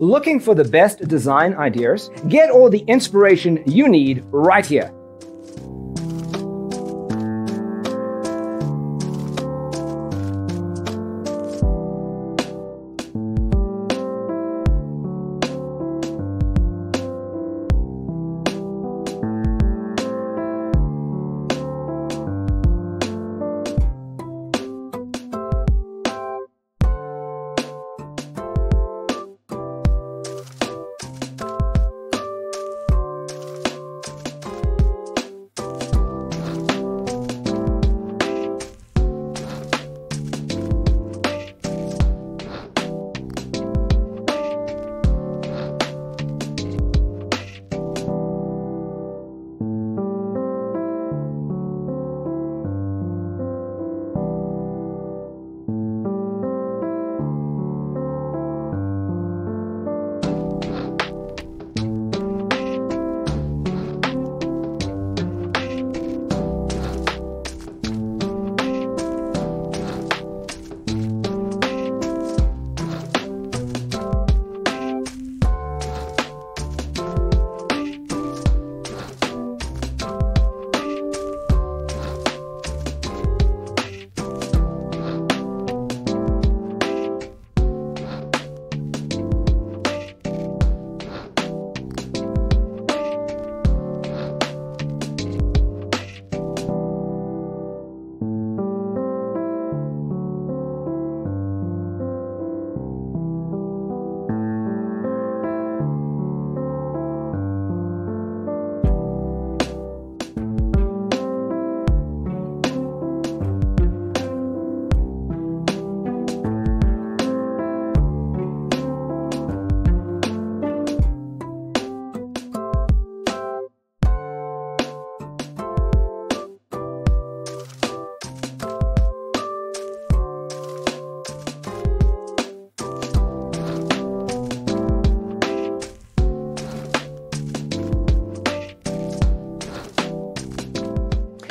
Looking for the best design ideas? Get all the inspiration you need right here.